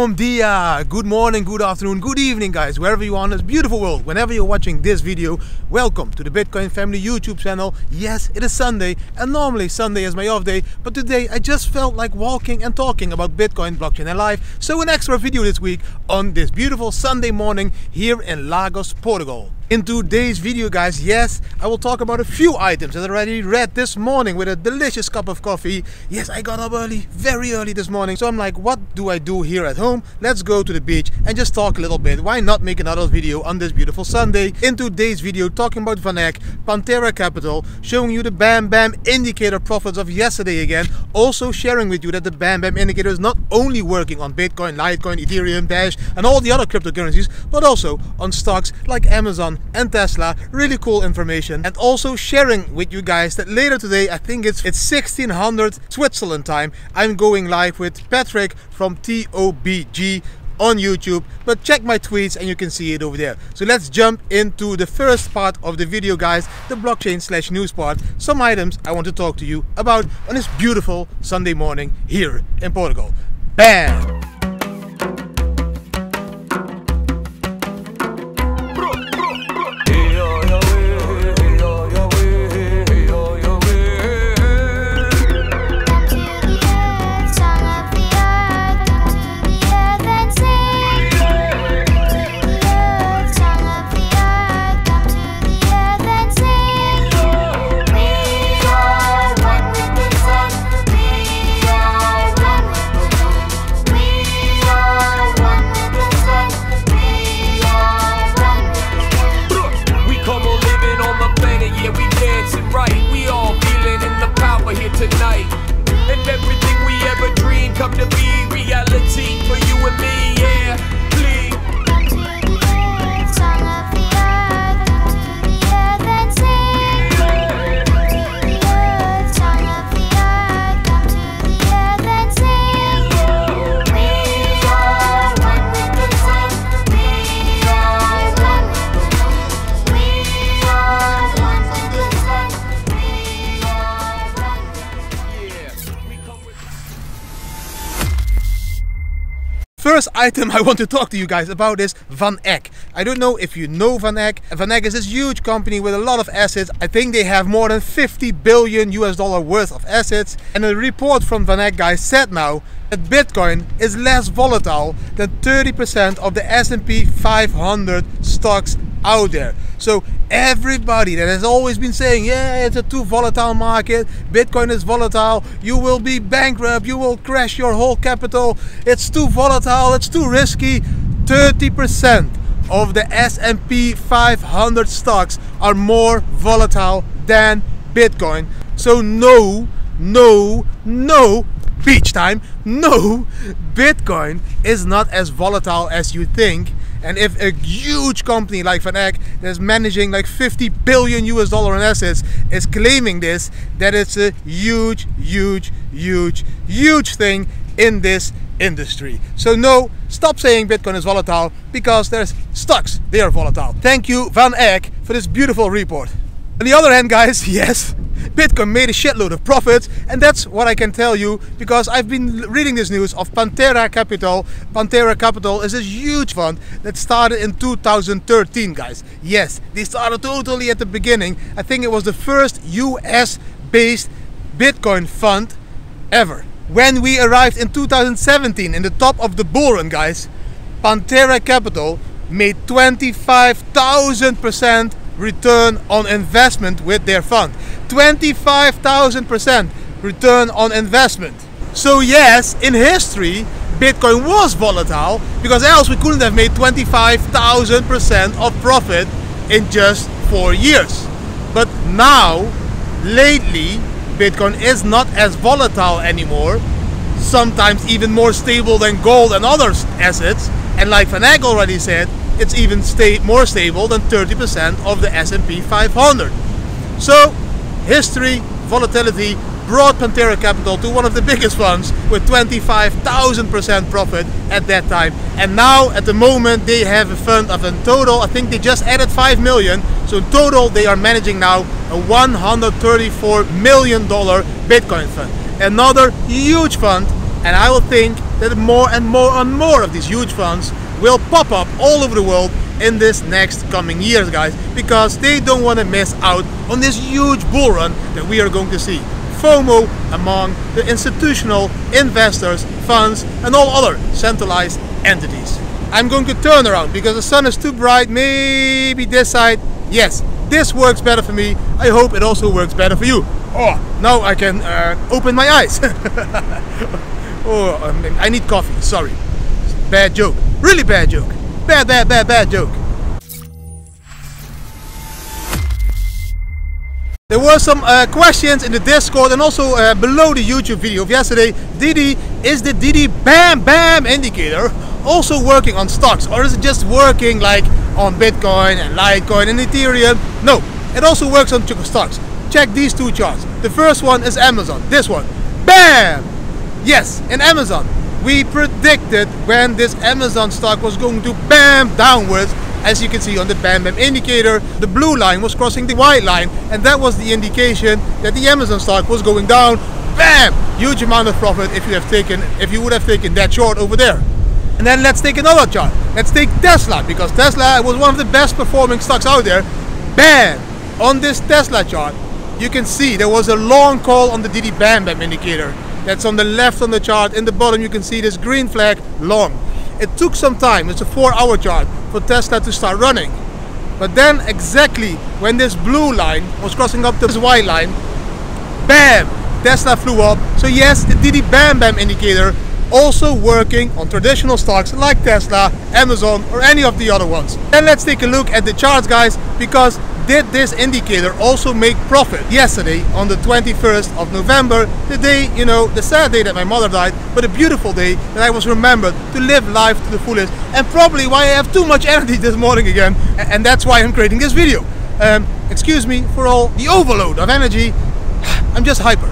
Bom dia! Good morning, good afternoon, good evening guys, wherever you are in this beautiful world, whenever you're watching this video, welcome to the Bitcoin Family YouTube channel. Yes, it is Sunday, and normally Sunday is my off day, but today I just felt like walking and talking about Bitcoin, blockchain and life, so an extra video this week on this beautiful Sunday morning here in Lagos, Portugal. In today's video guys, yes, I will talk about a few items that I already read this morning with a delicious cup of coffee. Yes, I got up early, very early this morning. So I'm like, what do I do here at home? Let's go to the beach and just talk a little bit. Why not make another video on this beautiful Sunday? In today's video, talking about VanEck, Pantera Capital, showing you the Bam Bam indicator profits of yesterday again. Also sharing with you that the Bam Bam indicator is not only working on Bitcoin, Litecoin, Ethereum, Dash and all the other cryptocurrencies, but also on stocks like Amazon, and Tesla. Really cool information. And also sharing with you guys that later today, I think it's it's 1600 Switzerland time, I'm going live with Patrick from TOBG on YouTube but check my tweets and you can see it over there so let's jump into the first part of the video guys the blockchain slash news part some items I want to talk to you about on this beautiful Sunday morning here in Portugal bam First item I want to talk to you guys about is VanEck. I don't know if you know VanEck. VanEck is this huge company with a lot of assets. I think they have more than 50 billion US dollar worth of assets. And a report from VanEck guys said now that Bitcoin is less volatile than 30% of the S&P 500 stocks out there. So everybody that has always been saying, yeah, it's a too volatile market, Bitcoin is volatile, you will be bankrupt, you will crash your whole capital, it's too volatile, it's too risky. 30% of the S&P 500 stocks are more volatile than Bitcoin. So no, no, no, beach time, no, Bitcoin is not as volatile as you think and if a huge company like VanEck that's managing like 50 billion US dollar in assets is claiming this, that it's a huge, huge, huge, huge thing in this industry. So no, stop saying Bitcoin is volatile because there's stocks, they are volatile. Thank you Van Eck for this beautiful report. On the other hand guys, yes, Bitcoin made a shitload of profits and that's what I can tell you because I've been reading this news of Pantera Capital. Pantera Capital is a huge fund that started in 2013 guys. Yes, they started totally at the beginning. I think it was the first US based Bitcoin fund ever. When we arrived in 2017 in the top of the bull run guys, Pantera Capital made 25,000% return on investment with their fund. 25,000% return on investment. So yes, in history, Bitcoin was volatile because else we couldn't have made 25,000% of profit in just four years. But now, lately, Bitcoin is not as volatile anymore, sometimes even more stable than gold and other assets. And like VanEck already said, it's even stay more stable than 30% of the S&P 500. So history, volatility brought Pantera Capital to one of the biggest funds with 25,000% profit at that time. And now at the moment they have a fund of in total, I think they just added 5 million. So in total they are managing now a 134 million dollar Bitcoin fund. Another huge fund And I will think that more and more and more of these huge funds will pop up all over the world in this next coming years, guys, because they don't want to miss out on this huge bull run that we are going to see. FOMO among the institutional investors, funds, and all other centralized entities. I'm going to turn around because the sun is too bright. Maybe this side. Yes, this works better for me. I hope it also works better for you. Oh, now I can uh, open my eyes. oh, I need coffee. Sorry. Bad joke. Really bad joke. Bad, bad, bad, bad joke. There were some uh, questions in the Discord and also uh, below the YouTube video of yesterday. Didi, is the Didi Bam Bam indicator also working on stocks or is it just working like on Bitcoin and Litecoin and Ethereum? No, it also works on stocks. Check these two charts. The first one is Amazon, this one. BAM! Yes, in Amazon, we predicted when this Amazon stock was going to BAM downwards as you can see on the BAM BAM indicator, the blue line was crossing the white line and that was the indication that the Amazon stock was going down. BAM! Huge amount of profit if you have taken if you would have taken that short over there. And then let's take another chart. Let's take Tesla because Tesla was one of the best performing stocks out there. BAM! On this Tesla chart, you can see there was a long call on the Didi BAM BAM indicator. That's on the left on the chart. In the bottom you can see this green flag long. It took some time, it's a four hour chart, for Tesla to start running. But then exactly when this blue line was crossing up to this white line, bam, Tesla flew up. So yes, the Didi Bam Bam indicator also working on traditional stocks like Tesla, Amazon or any of the other ones. And let's take a look at the charts guys because did this indicator also make profit yesterday on the 21st of November, the day, you know, the sad day that my mother died, but a beautiful day that I was remembered to live life to the fullest and probably why I have too much energy this morning again and that's why I'm creating this video. Um, excuse me for all the overload of energy, I'm just hyper.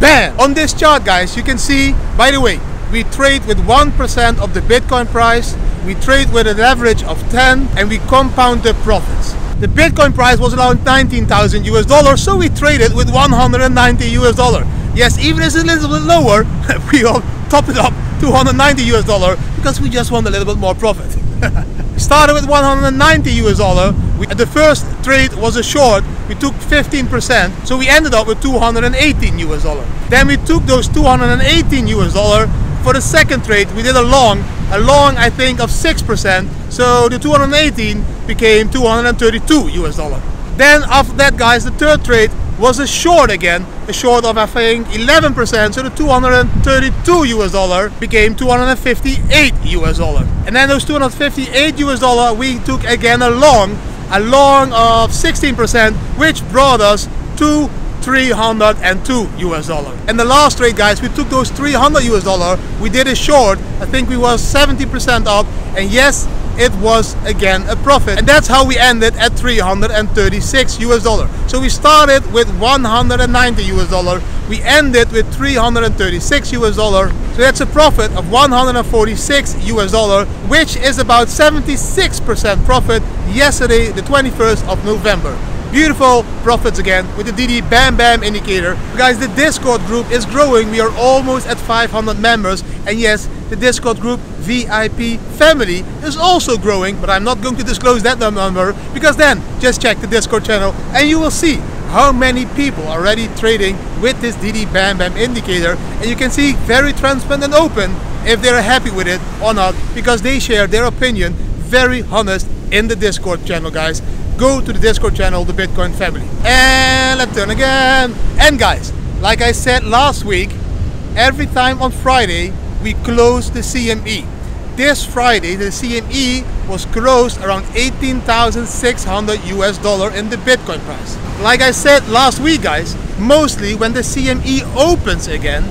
Bam! On this chart guys, you can see, by the way, we trade with 1% of the Bitcoin price, we trade with an average of 10 and we compound the profits. The Bitcoin price was around 19,000 US dollars, so we traded with 190 US dollar. Yes, even if it's a little bit lower, we all top it up to 190 US dollar because we just want a little bit more profit. Started with 190 US dollar. The first trade was a short. We took 15%, so we ended up with 218 US dollar. Then we took those 218 US dollar for the second trade, we did a long, a long I think of 6%, so the 218 became 232 US dollar. Then after that guys, the third trade was a short again, a short of I think 11%, so the 232 US dollar became 258 US dollar. And then those 258 US dollar we took again a long, a long of 16%, which brought us to 302 US dollar. And the last trade guys, we took those 300 US dollar, we did a short, I think we was 70% up, and yes, it was again a profit. And that's how we ended at 336 US dollar. So we started with 190 US dollar, we ended with 336 US dollar. So that's a profit of 146 US dollar, which is about 76% profit yesterday, the 21st of November beautiful profits again with the Didi Bam Bam indicator. Guys, the Discord group is growing. We are almost at 500 members. And yes, the Discord group VIP family is also growing, but I'm not going to disclose that number because then just check the Discord channel and you will see how many people are already trading with this Didi Bam Bam indicator. And you can see very transparent and open if they're happy with it or not because they share their opinion very honest in the Discord channel, guys go to the Discord channel, the Bitcoin family. And let's turn again. And guys, like I said last week, every time on Friday, we close the CME. This Friday, the CME was closed around 18,600 US dollar in the Bitcoin price. Like I said last week, guys, mostly when the CME opens again,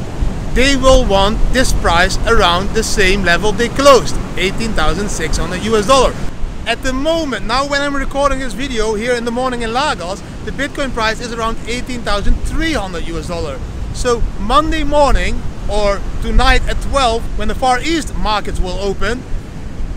they will want this price around the same level they closed, 18,600 US dollar. At the moment, now when I'm recording this video here in the morning in Lagos, the Bitcoin price is around 18,300 US dollar. So Monday morning or tonight at 12 when the Far East markets will open,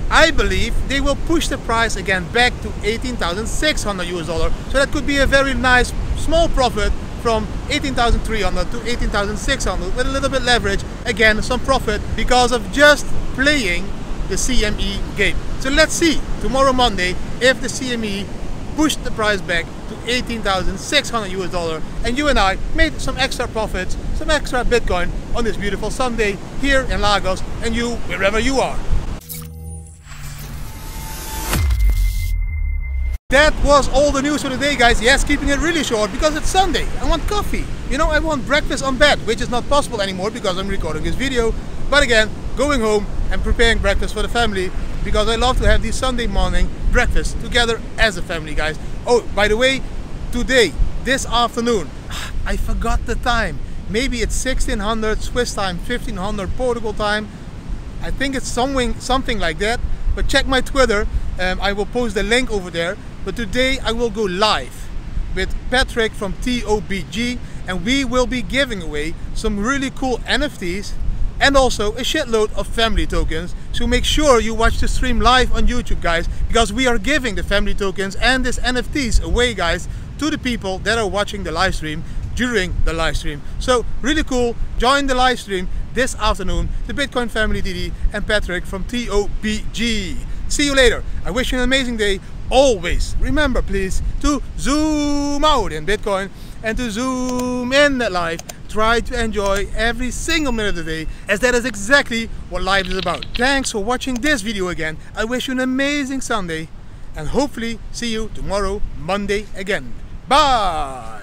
I believe they will push the price again back to 18,600 US dollar. So that could be a very nice small profit from 18,300 to 18,600 with a little bit leverage. Again, some profit because of just playing the CME game. So let's see tomorrow Monday if the CME pushed the price back to 18,600 US dollar and you and I made some extra profits, some extra Bitcoin on this beautiful Sunday here in Lagos and you wherever you are. That was all the news for today guys. Yes, keeping it really short because it's Sunday. I want coffee. You know, I want breakfast on bed, which is not possible anymore because I'm recording this video. But again, going home and preparing breakfast for the family because I love to have this Sunday morning breakfast together as a family guys. Oh, by the way, today, this afternoon, I forgot the time. Maybe it's 1600 Swiss time, 1500 Portugal time. I think it's something, something like that. But check my Twitter. Um, I will post the link over there but today I will go live with Patrick from TOBG and we will be giving away some really cool NFTs and also a shitload of family tokens. So make sure you watch the stream live on YouTube guys because we are giving the family tokens and these NFTs away guys to the people that are watching the live stream during the live stream. So really cool, join the live stream this afternoon, the Bitcoin family Didi and Patrick from TOBG. See you later. I wish you an amazing day always remember please to zoom out in Bitcoin and to zoom in that life. Try to enjoy every single minute of the day as that is exactly what life is about. Thanks for watching this video again. I wish you an amazing Sunday and hopefully see you tomorrow Monday again. Bye!